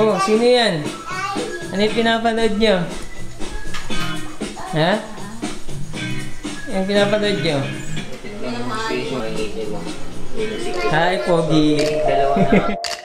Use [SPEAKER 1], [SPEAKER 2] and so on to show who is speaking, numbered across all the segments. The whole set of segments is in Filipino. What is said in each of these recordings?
[SPEAKER 1] Oh, sino yan? Ano yung pinapanood nyo? Ha? Yung pinapanood nyo? Hi, Pogi. Dalawa na.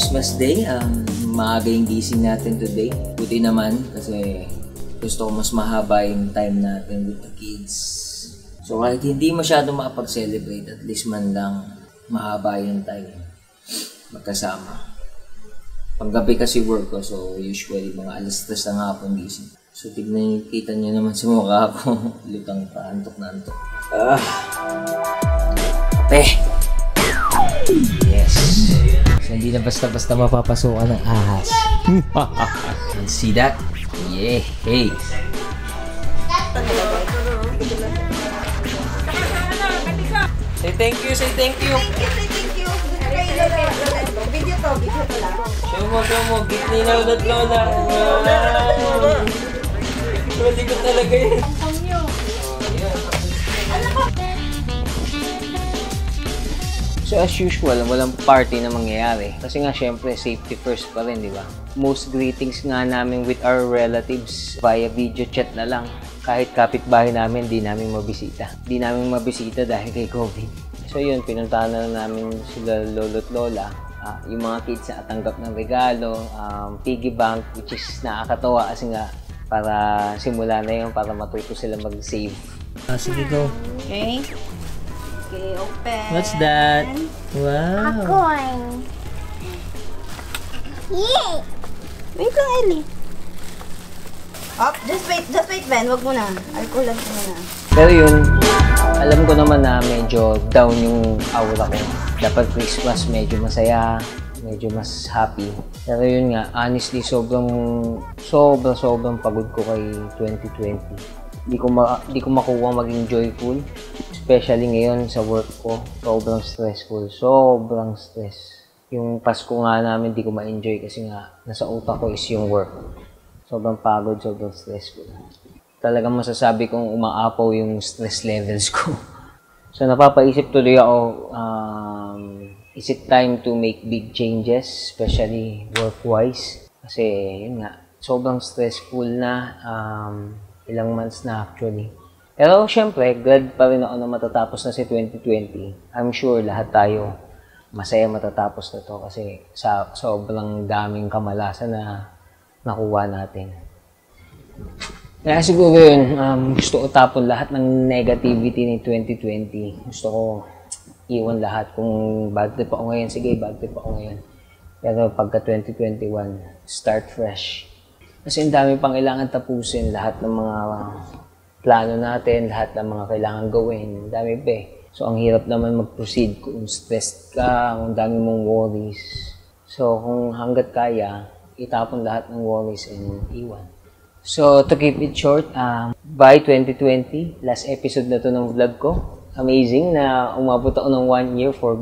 [SPEAKER 1] Christmas Day. Um, maaga yung gising natin today. Buti naman kasi gusto ko mas mahaba yung time natin with the kids. So kahit hindi masyado makapag-celebrate, at least man lang mahaba yung time magkasama. Panggabi kasi work ko, so usually mga alas 3 ng hapon gising. So tignan kita niyo naman sa mukha ko. Lutang pa, antok na antok. Ah! Kape! Yes! Hindi na basta-basta mapapasukan ng ahas. You see that? Yeah! Hey! Say thank you, say thank you.
[SPEAKER 2] Thank you. Video to, video to lang.
[SPEAKER 1] Show mo, show mo. Gift ni Lola at Lola. Wow! Pwede ko talaga yun. So as usual, walang party na mangyayari. Kasi nga syempre, safety first pa rin, di ba? Most greetings nga namin with our relatives via video chat na lang. Kahit kapitbahay namin, di namin mabisita. Di namin mabisita dahil kay COVID. So yun, pinuntahan na lang namin sila lolo't lola. Ah, yung mga kids na tanggap ng regalo, um, piggy bank, which is nakakatawa kasi nga para simula na yun, para matuto sila mag-save. Ah, sige, go.
[SPEAKER 2] Okay. Okay, open.
[SPEAKER 1] What's that? Wow.
[SPEAKER 3] Coin. Yay!
[SPEAKER 2] Wait lang, Ellie. Up, just wait, just wait, Ben. Wag mo na. Alcohol lang muna.
[SPEAKER 1] Pero yun, alam ko naman na medyo down yung aura ko. Dapat Christmas medyo masaya, medyo mas happy. Pero yun nga, honestly, sobrang, sobrang, sobrang pagod ko kay 2020. Di ko, ma, di ko makuha maging joyful. Especially ngayon sa work ko, sobrang stressful. Sobrang stress. Yung Pasko nga namin, di ko ma-enjoy kasi nga, nasa utak ko is yung work. Sobrang pagod, sobrang stressful. Talagang masasabi kong umaapaw yung stress levels ko. So napapaisip tuloy ako, um, is it time to make big changes, especially work-wise? Kasi yun nga, sobrang stressful na, um, ilang months na actually. Pero syempre, glad pa rin ako na matatapos na si 2020. I'm sure lahat tayo masaya matatapos na to kasi sa sobrang daming kamalasan na nakuha natin. Kaya siguro yun, um, gusto ko tapon lahat ng negativity ni 2020. Gusto ko iwan lahat. Kung bad trip ako ngayon, sige, bad trip ako ngayon. Pero pagka 2021, start fresh. Kasi ang dami pang kailangan tapusin. Lahat ng mga plano natin, lahat ng mga kailangan gawin. Ang dami pa eh. So, ang hirap naman mag-proceed kung stressed ka, kung dami mong worries. So, kung hanggat kaya, itapon lahat ng worries and iwan. So, to keep it short, um, by 2020, last episode na to ng vlog ko. Amazing na umabot ako ng one year for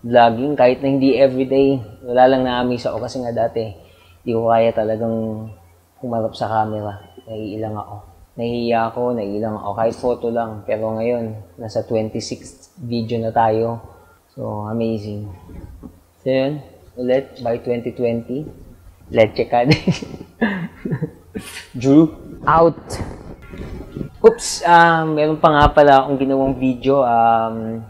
[SPEAKER 1] vlogging. Kahit na hindi everyday, wala lang na-amaze ako kasi nga dati, hindi ko kaya talagang humarap sa camera. Naiilang ako. Nahihiya ako, naiilang ako. Kahit photo lang. Pero ngayon, nasa 26th video na tayo. So, amazing. So, yun. Ulit, by 2020, let's check out. Drew out. Oops, um, meron pa nga pala akong ginawang video. Um,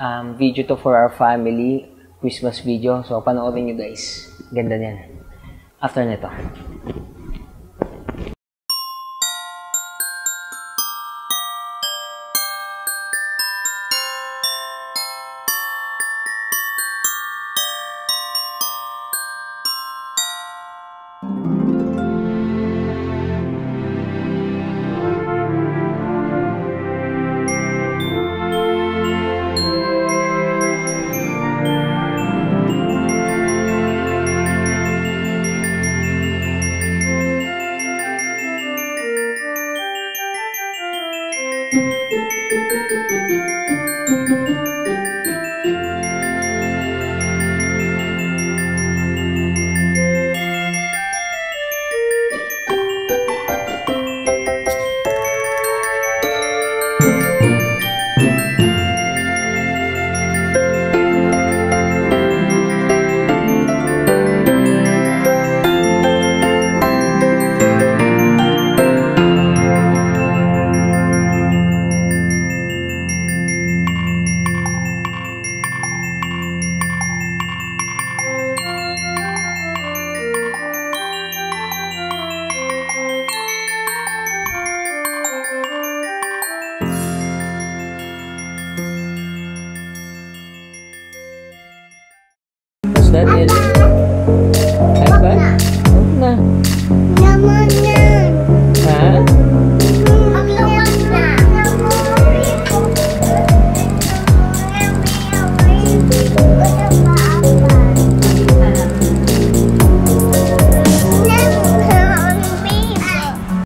[SPEAKER 1] um, video to for our family. Christmas video. So, panoorin nyo guys. Ganda niyan. After nito. that is.